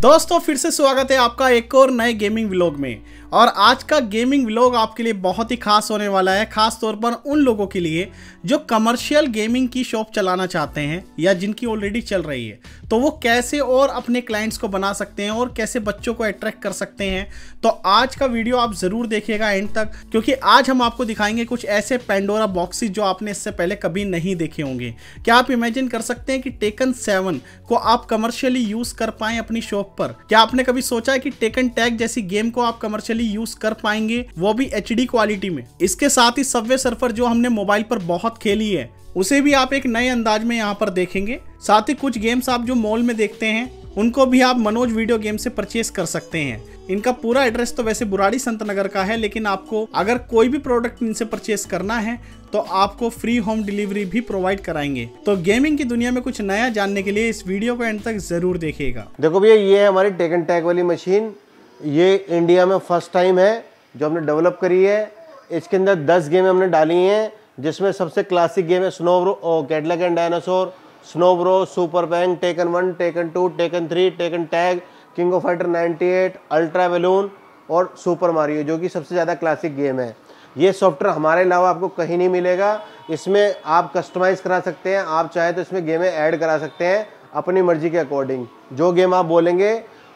दोस्तों, फिर से स्वागत है आपका एक और नए गेमिंग व्लॉग में। और आज का गेमिंग व्लॉग आपके लिए बहुत ही खास होने वाला है, खास तौर पर उन लोगों के लिए जो कमर्शियल गेमिंग की शॉप चलाना चाहते हैं या जिनकी ऑलरेडी चल रही है। तो वो कैसे और अपने क्लाइंट्स को बना सकते हैं और कैसे बच्चों को अट्रैक्ट कर सकते हैं? तो आज का वीडियो आप ज़रूर देखिएगा एंड तक, क्योंकि आज हम आपको दिखाएँगे कुछ ऐसे पेंडोरा बॉक्सेस जो आपने इससे पहले कभी नहीं देखे होंगे। क्या आप इमेजिन कर सकते हैं कि टेकन सेवन को आप कमर्शियली यूज़ कर पाएँ अपनी शॉप पर? क्या आपने कभी सोचा है कि टेकन टैग जैसी गेम को आप कमर्शियली यूज़ कर पाएँगे? वो भी एचडी क्वालिटी में। इसके साथ ही सबवे सर्फर जो हमने मोबाइल पर बहुत खेली है उसे भी आप एक नए अंदाज में यहाँ पर देखेंगे। साथ ही कुछ गेम्स आप जो मॉल में देखते हैं, उनको भी आप मनोज वीडियो गेम से परचेस कर सकते हैं। इनका पूरा एड्रेस तो वैसे बुराड़ी संत नगर का है, लेकिन आपको अगर कोई भी प्रोडक्ट इनसे परचेस करना है तो आपको फ्री होम डिलीवरी भी प्रोवाइड कराएँगे। तो गेमिंग की दुनिया में कुछ नया जानने के लिए इस वीडियो को एंड तक ज़रूर देखिएगा देखो भैया, ये है हमारी एंड टैग वाली मशीन ये इंडिया में फ़र्स्ट टाइम है, जो हमने डेवलप करी है। इसके अंदर दस गेम हमने डाली हैं। जिसमें सबसे क्लासिक गेम है Snow Bros Cadillacs and dinosaur Snow Bros super bank Tekken one Tekken two Tekken three Tekken tag king of fighter 98 ultra balloon और सुपर मारियो जो कि सबसे ज़्यादा क्लासिक गेम है। ये सॉफ्टवेयर हमारे अलावा आपको कहीं नहीं मिलेगा। इसमें आप कस्टमाइज़ करा सकते हैं। आप चाहे तो इसमें गेमें ऐड करा सकते हैं अपनी मर्ज़ी के अकॉर्डिंग जो गेम आप बोलेंगे,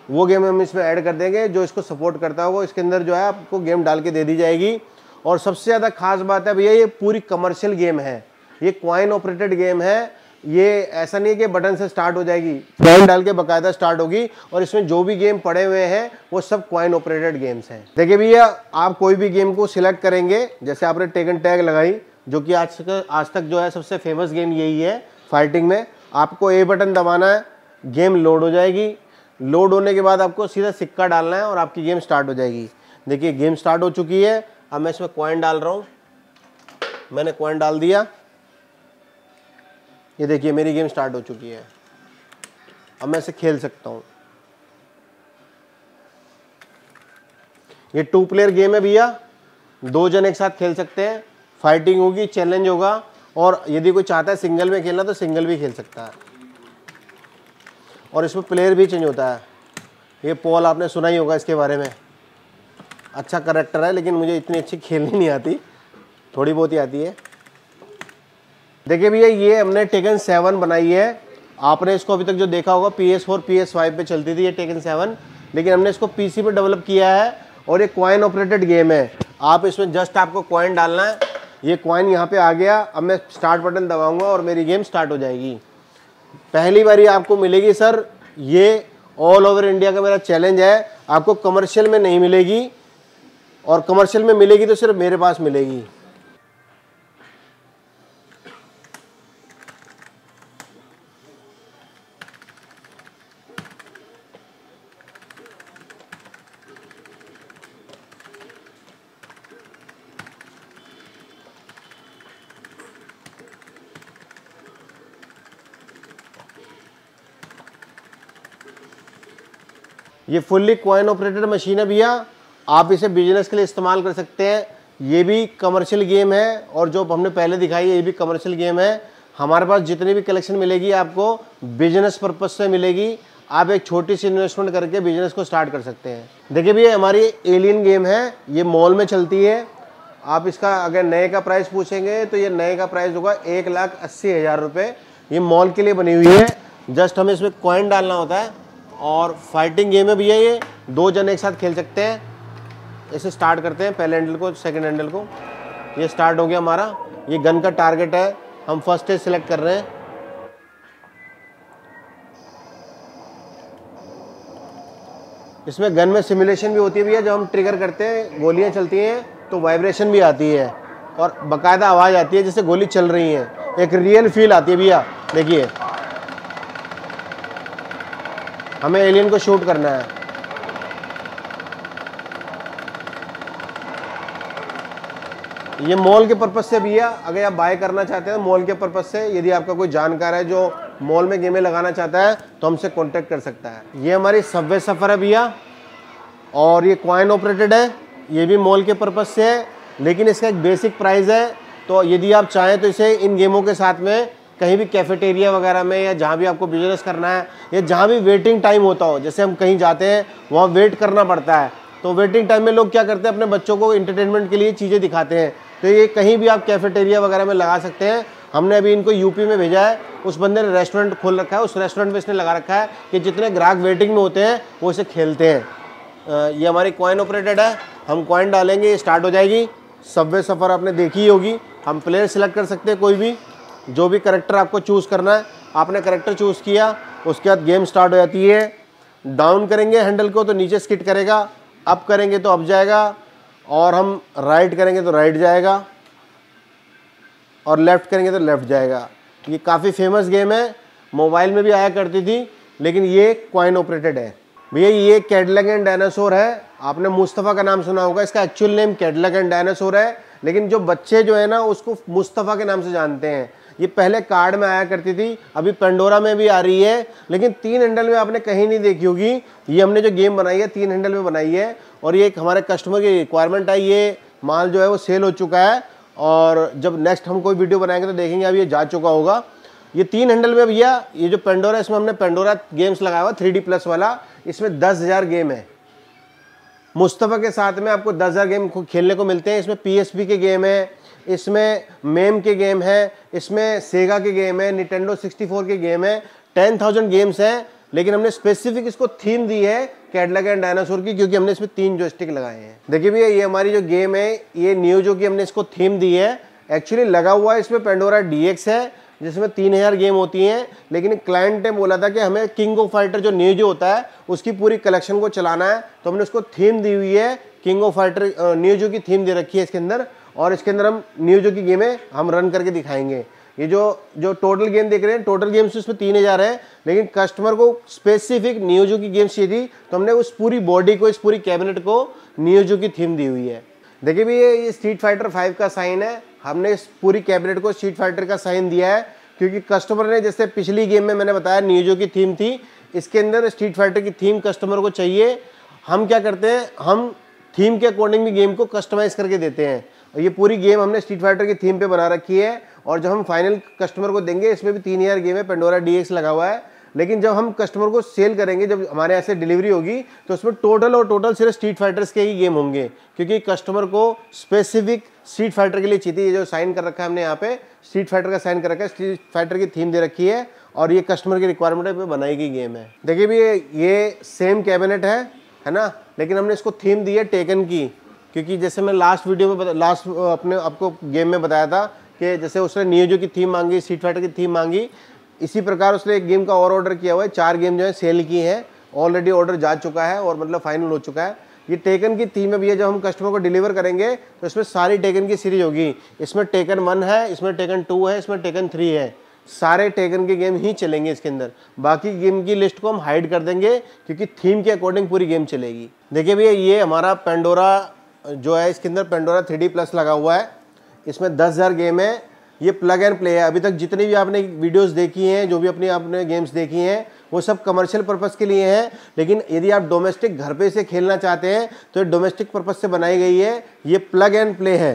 वो गेम हम इसमें ऐड कर देंगे। जो इसको सपोर्ट करता है वो इसके अंदर जो है आपको गेम डाल के दे दी जाएगी। और सबसे ज़्यादा खास बात है, भैया, ये पूरी कमर्शियल गेम है। ये क्वाइन ऑपरेटेड गेम है। ये ऐसा नहीं है कि बटन से स्टार्ट हो जाएगी। क्वाइन डाल के बकायदा स्टार्ट होगी और इसमें जो भी गेम पड़े हुए हैं, वो सब क्वाइन ऑपरेटेड गेम्स हैं। देखिए भैया, आप कोई भी गेम को सिलेक्ट करेंगे, जैसे आपने टेकन टैग लगाई, जो कि आज तक आज तक जो है सबसे फ़ेमस गेम यही है फाइटिंग में। आपको ए बटन दबाना है गेम लोड हो जाएगी। लोड होने के बाद आपको सीधा सिक्का डालना है और आपकी गेम स्टार्ट हो जाएगी। देखिए गेम स्टार्ट हो चुकी है। अब मैं इसमें कॉइन डाल रहा हूँ। मैंने कॉइन डाल दिया। ये देखिए, मेरी गेम स्टार्ट हो चुकी है। अब मैं इसे खेल सकता हूँ। ये टू प्लेयर गेम है भैया। दो जन एक साथ खेल सकते हैं। फाइटिंग होगी चैलेंज होगा। और यदि कोई चाहता है सिंगल में खेलना तो सिंगल भी खेल सकता है। और इसमें प्लेयर भी चेंज होता है। ये पॉल आपने सुना ही होगा इसके बारे में। अच्छा करेक्टर है, लेकिन मुझे इतनी अच्छी खेलनी नहीं आती। थोड़ी बहुत ही आती है। देखिए भैया, ये हमने टेकन सेवन बनाई है। आपने इसको अभी तक जो देखा होगा P S four P S five पर चलती थी ये टेकन सेवन लेकिन हमने इसको पी सी पे डेवलप किया है और ये क्वाइन ऑपरेटेड गेम है। आप इसमें जस्ट आपको क्वाइन डालना है। ये क्वाइन यहाँ पे आ गया। अब मैं स्टार्ट बटन दबाऊँगा और मेरी गेम स्टार्ट हो जाएगी। पहली बारी आपको मिलेगी सर ये ऑल ओवर इंडिया का मेरा चैलेंज है। आपको कमर्शियल में नहीं मिलेगी। और कमर्शियल में मिलेगी तो सिर्फ़ मेरे पास मिलेगी। ये फुल्ली कॉइन ऑपरेटेड मशीन है भैया। आप इसे बिज़नेस के लिए इस्तेमाल कर सकते हैं। ये भी कमर्शियल गेम है और जो हमने पहले दिखाई है, ये भी कमर्शियल गेम है। हमारे पास जितनी भी कलेक्शन मिलेगी, आपको बिज़नेस पर्पज से मिलेगी। आप एक छोटी सी इन्वेस्टमेंट करके बिज़नेस को स्टार्ट कर सकते हैं। देखिए भैया, हमारी एलियन गेम है, ये मॉल में चलती है। आप इसका अगर नए का प्राइस पूछेंगे तो ये नए का प्राइस होगा एक लाख अस्सी हज़ार रुपये ये मॉल के लिए बनी हुई है। जस्ट हमें इसमें कॉइन डालना होता है और फाइटिंग गेम है भैया ये। दो जन एक साथ खेल सकते हैं। इसे स्टार्ट करते हैं, पहले हैंडल को सेकंड हैंडल को। ये स्टार्ट हो गया हमारा। ये गन का टारगेट है। हम फ़र्स्ट स्टेज सेलेक्ट कर रहे हैं। इसमें गन में सिमुलेशन भी होती है भैया। जब हम ट्रिगर करते हैं, गोलियाँ चलती हैं तो वाइब्रेशन भी आती है। और बकायदा आवाज़ आती है, जैसे गोली चल रही है। एक रियल फील आती है भैया। देखिए। हमें एलियन को शूट करना है। ये मॉल के पर्पज से भी है अगर आप बाय करना चाहते हैं मॉल के पर्पज से यदि आपका कोई जानकार है जो मॉल में गेमें लगाना चाहता है तो हमसे कांटेक्ट कर सकता है। ये हमारी सबवे सफ़र है भैया, और ये क्वाइन ऑपरेटेड है, ये भी मॉल के पर्पज से है, लेकिन इसका एक बेसिक प्राइस है तो यदि आप चाहें तो इसे इन गेमों के साथ में कहीं भी कैफेटेरिया वगैरह में या जहाँ भी आपको बिज़नेस करना है, या जहाँ भी वेटिंग टाइम होता हो, जैसे हम कहीं जाते हैं, वहाँ वेट करना पड़ता है। तो वेटिंग टाइम में लोग क्या करते हैं, अपने बच्चों को इंटरटेनमेंट के लिए चीज़ें दिखाते हैं। तो ये कहीं भी आप कैफेटेरिया वगैरह में लगा सकते हैं। हमने अभी इनको यूपी में भेजा है। उस बंदे ने रेस्टोरेंट खोल रखा है। उस रेस्टोरेंट में इसने लगा रखा है कि जितने ग्राहक वेटिंग में होते हैं, वो इसे खेलते हैं। ये हमारी कॉइन ऑपरेटेड है। हम कॉइन डालेंगे, ये स्टार्ट हो जाएगी। सबवे सफ़र आपने देखी ही होगी। हम प्लेयर सेलेक्ट कर सकते हैं कोई भी। जो भी करेक्टर आपको चूज़ करना है। आपने करेक्टर चूज़ किया, उसके बाद गेम स्टार्ट हो जाती है। डाउन करेंगे हैंडल को तो नीचे स्किट करेगा। अप करेंगे तो अप जाएगा। और हम राइट करेंगे तो राइट जाएगा और लेफ़्ट करेंगे तो लेफ़्ट जाएगा। ये काफ़ी फ़ेमस गेम है। मोबाइल में भी आया करती थी, लेकिन ये कॉइन ऑपरेटेड है। भैया, ये कैडलग एंड डायनासोर है। आपने मुस्तफ़ा का नाम सुना होगा। इसका actual name Cadillac and dinosaur है। लेकिन जो बच्चे जो है ना, उसको मुस्तफ़ा के नाम से जानते हैं। ये पहले कार्ड में आया करती थी, अभी पेंडोरा में भी आ रही है, लेकिन तीन हैंडल में आपने कहीं नहीं देखी होगी। ये हमने जो गेम बनाई है, तीन हैंडल में बनाई है, और ये एक हमारे कस्टमर की रिक्वायरमेंट है ये माल जो है वो सेल हो चुका है, और जब नेक्स्ट हम कोई वीडियो बनाएँगे तो देखेंगे अभी ये जा चुका होगा। ये तीन हैंडल में भैया, ये जो पेंडोरा इसमें हमने पेंडोरा गेम्स लगाया हुआ थ्री प्लस वाला, इसमें दस हज़ार गेम है। मुस्तफ़ा के साथ में आपको दस हज़ार गेम खेलने को मिलते हैं, इसमें पी के गेम है इसमें मेम के गेम है, इसमें सेगा के गेम है, निटेंडो 64 के गेम है, टेन थाउज़ेंड गेम्स हैं, लेकिन हमने स्पेसिफिक इसको थीम दी है कैटलग एंड डायनासोर की, क्योंकि हमने इसमें तीन जो स्टिक लगाए हैं। देखिए भैया, ये हमारी जो गेम है, ये न्यू जो की हमने इसको थीम दी है एक्चुअली लगा हुआ है इसमें पेंडोरा डीएक्स है, जिसमें तीन हज़ार गेम होती हैं, लेकिन क्लाइंट ने बोला था कि हमें किंग ऑफ़ फाइटर जो न्यू जो होता है, उसकी पूरी कलेक्शन को चलाना है तो हमने उसको थीम दी हुई है किंग ऑफ़ फाइटर न्यू जो की थीम दे रखी है इसके अंदर और इसके अंदर हम न्यू जो की गेमें हम रन करके दिखाएँगे। ये जो जो टोटल गेम देख रहे हैं टोटल गेम्स उसमें तीन हज़ार है, लेकिन कस्टमर को स्पेसिफिक नियोजो की गेम्स चाहिए थी तो हमने उस पूरी बॉडी को, इस पूरी कैबिनेट को नियोजो की थीम दी हुई है। देखिए भी ये स्ट्रीट फाइटर फाइव का साइन है। हमने इस पूरी कैबिनेट को स्ट्रीट फाइटर का साइन दिया है, क्योंकि कस्टमर ने जैसे पिछली गेम में मैंने बताया नियोजो की थीम थी, इसके अंदर स्ट्रीट फाइटर की थीम कस्टमर को चाहिए। हम क्या करते हैं, हम थीम के अकॉर्डिंग भी गेम को कस्टमाइज़ करके देते हैं। ये पूरी गेम हमने स्ट्रीट फाइटर की थीम पे बना रखी है और जब हम फाइनल कस्टमर को देंगे, इसमें भी तीन हज़ार गेम है पेंडोरा डी लगा हुआ है। लेकिन जब हम कस्टमर को सेल करेंगे, जब हमारे यहाँ से डिलीवरी होगी तो उसमें टोटल और टोटल सिर्फ़ स्ट्रीट फाइटर्स के ही गेम होंगे, क्योंकि कस्टमर को स्पेसिफिक स्ट्रीट फाइटर के लिए चाहिए ये जो साइन कर रखा है हमने यहाँ पे। स्ट्रीट फाइटर का साइन कर रखा है स्ट्रीट फाइटर की थीम दे रखी है, और ये कस्टमर की रिक्वायरमेंट पे बनाई गई गेम है। देखिए भी ये सेम कैबिनेट है है ना? लेकिन हमने इसको थीम दी है टेकन की। क्योंकि जैसे मैं लास्ट वीडियो में लास्ट अपने आपको गेम में बताया था कि जैसे उसने नियोजो की थीम मांगी स्ट्रीट फाइटर की थीम मांगी, इसी प्रकार उसने एक गेम का और ऑर्डर किया हुआ है। चार गेम जो है सेल की है। ऑलरेडी ऑर्डर जा चुका है और मतलब फाइनल हो चुका है। ये टेकन की थीम है जब हम कस्टमर को डिलीवर करेंगे तो इसमें सारी टेकन की सीरीज़ होगी। इसमें टेकन वन है, इसमें टेकन टू है, इसमें टेकन थ्री है। सारे टेकन के गेम ही चलेंगे इसके अंदर। बाकी गेम की लिस्ट को हम हाइड कर देंगे, क्योंकि थीम के अकॉर्डिंग पूरी गेम चलेगी। देखिए भैया, ये हमारा पेंडोरा जो है, इसके अंदर पेंडोरा थ्री प्लस लगा हुआ है। इसमें दस हज़ार गेम है। ये प्लग एंड प्ले है। अभी तक जितनी भी आपने वीडियोस देखी हैं, जो भी अपनी आपने गेम्स देखी हैं, वो सब कमर्शियल पर्पज़ के लिए हैं। लेकिन यदि आप डोमेस्टिक घर पे से खेलना चाहते हैं तो ये डोमेस्टिक पर्पज़ से बनाई गई है। ये प्लग एंड प्ले है।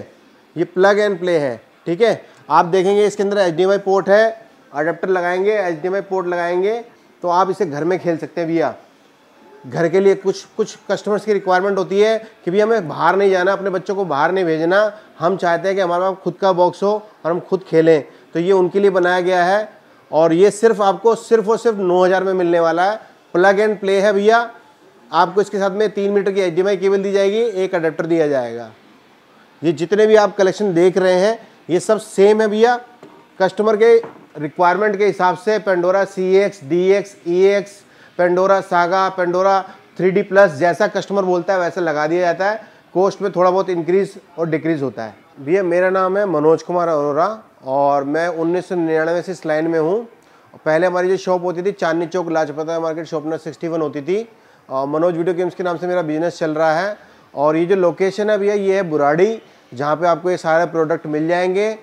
ये प्लग एंड प्ले है। ठीक है? आप देखेंगे इसके अंदर HDMI पोर्ट है। अडेप्टर लगाएँगे HDMI पोर्ट लगाएँगे तो आप इसे घर में खेल सकते हैं भैया। घर के लिए कुछ कुछ कस्टमर्स की रिक्वायरमेंट होती है कि भी हमें बाहर नहीं जाना, अपने बच्चों को बाहर नहीं भेजना। हम चाहते हैं कि हमारे पास खुद का बॉक्स हो और हम खुद खेलें। तो ये उनके लिए बनाया गया है और ये सिर्फ़ आपको सिर्फ़ और सिर्फ़ नौ हज़ार में मिलने वाला है। प्लग एंड प्ले है भैया। आपको इसके साथ में तीन मीटर की एच केबल दी जाएगी, एक अडेप्टर दिया जाएगा। ये जितने भी आप कलेक्शन देख रहे हैं, ये सब सेम है भैया। कस्टमर के रिक्वायरमेंट के हिसाब से Pandora C X D X E X Pandora saga Pandora three plus जैसा कस्टमर बोलता है, वैसा लगा दिया जाता है। कॉस्ट में थोड़ा बहुत इंक्रीज और डिक्रीज होता है। भैया, मेरा नाम है मनोज कुमार अरोरा और मैं उन्नीस सौ निन्यानवे से इस लाइन में हूँ। पहले हमारी जो शॉप होती थी, Chandni Chowk, Lajpat market shop number sixty one होती थी। और मनोज वीडियो गेम्स के नाम से मेरा बिज़नेस चल रहा है। और ये जो लोकेशन है भैया, ये है बुराड़ी, जहाँ पे आपको ये सारे प्रोडक्ट मिल जाएँगे।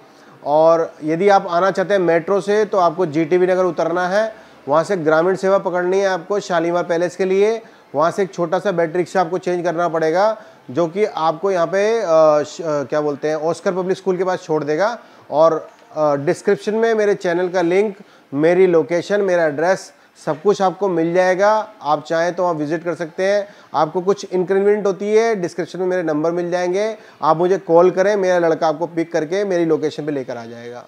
और यदि आप आना चाहते हैं मेट्रो से तो आपको जीटीवी नगर उतरना है। वहाँ से ग्रामीण सेवा पकड़नी है आपको शालीमार पैलेस के लिए। वहाँ से एक छोटा सा बैटरी रिक्शा आपको चेंज करना पड़ेगा जो कि आपको यहाँ पे आ, आ, क्या बोलते हैं ऑस्कर पब्लिक स्कूल के पास छोड़ देगा। और डिस्क्रिप्शन में मेरे चैनल का लिंक मेरी लोकेशन मेरा एड्रेस सब कुछ आपको मिल जाएगा। आप चाहें तो आप विज़िट कर सकते हैं। आपको कुछ इनकन्वीनियंट होती है डिस्क्रिप्शन में मेरे नंबर मिल जाएँगे। आप मुझे कॉल करें मेरा लड़का आपको पिक करके मेरी लोकेशन पे लेकर आ जाएगा।